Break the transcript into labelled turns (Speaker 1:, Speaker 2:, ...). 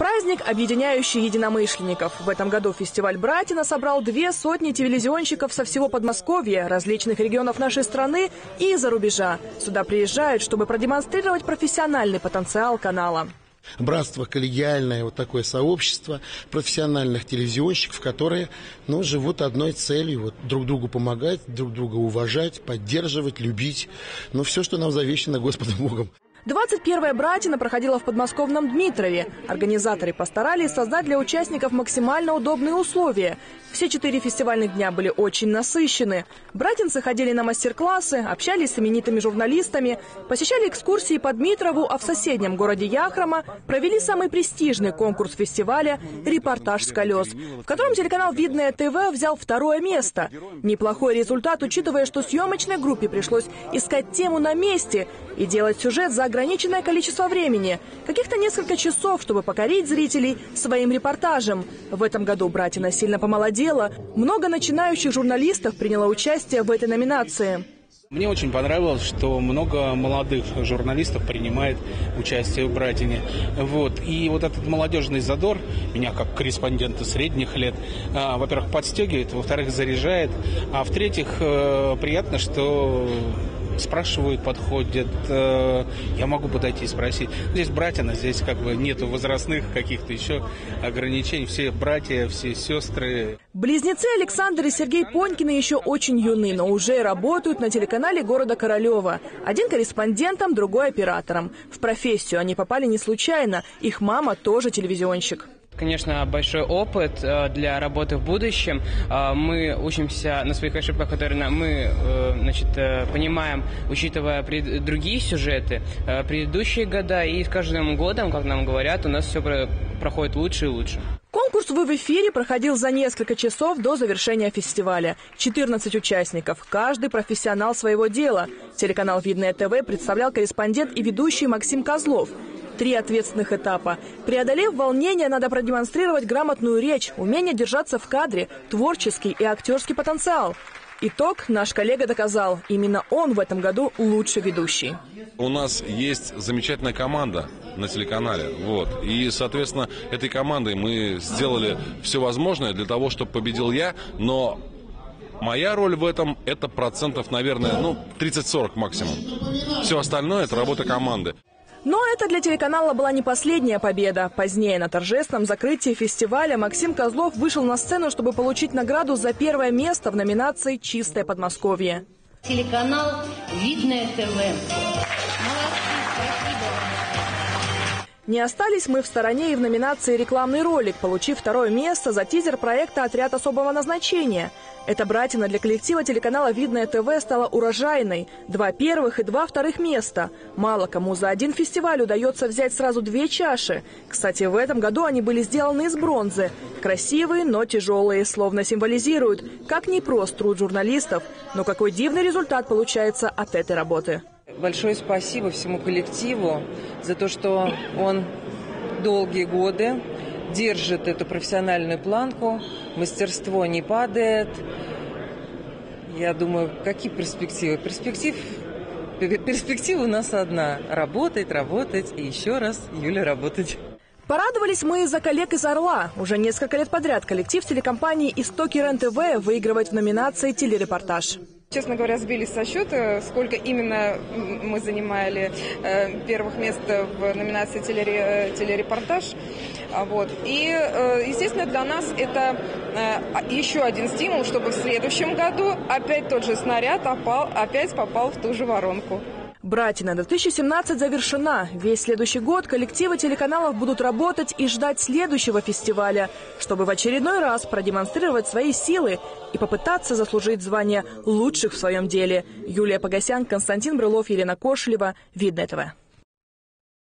Speaker 1: Праздник, объединяющий единомышленников. В этом году фестиваль «Братина» собрал две сотни телевизионщиков со всего Подмосковья, различных регионов нашей страны и из-за рубежа. Сюда приезжают, чтобы продемонстрировать профессиональный потенциал канала.
Speaker 2: Братство коллегиальное, вот такое сообщество профессиональных телевизионщиков, которые ну, живут одной целью, вот, друг другу помогать, друг друга уважать, поддерживать, любить. Ну, все, что нам завещено Господом Богом.
Speaker 1: 21-я «Братина» проходила в подмосковном Дмитрове. Организаторы постарались создать для участников максимально удобные условия. Все четыре фестивальных дня были очень насыщены. Братинцы ходили на мастер-классы, общались с именитыми журналистами, посещали экскурсии по Дмитрову, а в соседнем городе Яхрома провели самый престижный конкурс фестиваля «Репортаж с колес», в котором телеканал «Видное ТВ» взял второе место. Неплохой результат, учитывая, что съемочной группе пришлось искать тему на месте и делать сюжет за ограниченное количество времени, каких-то несколько часов, чтобы покорить зрителей своим репортажем. В этом году Братина сильно помолодела. Много начинающих журналистов приняло участие в этой номинации.
Speaker 3: Мне очень понравилось, что много молодых журналистов принимает участие в «Братине». Вот. И вот этот молодежный задор меня, как корреспондента средних лет, а, во-первых, подстегивает, во-вторых, заряжает, а в-третьих, э, приятно, что спрашивают, подходят. Э, я могу подойти и спросить. Здесь братья, здесь как бы нету возрастных каких-то еще ограничений. Все братья, все сестры.
Speaker 1: Близнецы Александр и Сергей Понькины еще очень юны, но уже работают на телеканале города Королева. Один корреспондентом, другой оператором. В профессию они попали не случайно. Их мама тоже телевизионщик
Speaker 4: конечно, большой опыт э, для работы в будущем. Э, мы учимся на своих ошибках, которые мы э, значит, понимаем, учитывая другие сюжеты, предыдущие года. И с каждым годом, как нам говорят, у нас все проходит лучше и лучше.
Speaker 1: Конкурс «Вы в эфире» проходил за несколько часов до завершения фестиваля. 14 участников, каждый профессионал своего дела. Телеканал «Видное ТВ» представлял корреспондент и ведущий Максим Козлов три ответственных этапа. Преодолев волнение, надо продемонстрировать грамотную речь, умение держаться в кадре, творческий и актерский потенциал. Итог наш коллега доказал. Именно он в этом году лучший ведущий.
Speaker 5: У нас есть замечательная команда на телеканале. Вот. И, соответственно, этой командой мы сделали все возможное для того, чтобы победил я, но Моя роль в этом это процентов, наверное, ну, 30-40 максимум. Все остальное это работа команды.
Speaker 1: Но это для телеканала была не последняя победа. Позднее на торжественном закрытии фестиваля Максим Козлов вышел на сцену, чтобы получить награду за первое место в номинации «Чистое Подмосковье».
Speaker 6: Телеканал «Видное ТВ».
Speaker 1: Не остались мы в стороне и в номинации «Рекламный ролик», получив второе место за тизер проекта «Отряд особого назначения». Эта братина для коллектива телеканала «Видное ТВ» стала урожайной. Два первых и два вторых места. Мало кому за один фестиваль удается взять сразу две чаши. Кстати, в этом году они были сделаны из бронзы. Красивые, но тяжелые, словно символизируют, как непрост труд журналистов. Но какой дивный результат получается от этой работы.
Speaker 7: Большое спасибо всему коллективу за то, что он долгие годы держит эту профессиональную планку, мастерство не падает. Я думаю, какие перспективы? Перспектив Перспектива у нас одна – работать, работать и еще раз, Юля, работать.
Speaker 1: Порадовались мы из-за коллег из «Орла». Уже несколько лет подряд коллектив телекомпании «Истоки РЕН-ТВ» выигрывает в номинации «Телерепортаж».
Speaker 8: Честно говоря, сбились со счета, сколько именно мы занимали э, первых мест в номинации телере, телерепортаж. А вот. И, э, естественно, для нас это э, еще один стимул, чтобы в следующем году опять тот же снаряд опал, опять попал в ту же воронку.
Speaker 1: Братина 2017 завершена. Весь следующий год коллективы телеканалов будут работать и ждать следующего фестиваля, чтобы в очередной раз продемонстрировать свои силы и попытаться заслужить звание лучших в своем деле. Юлия Погосян, Константин Брылов, Елена Кошелева. Видно этого.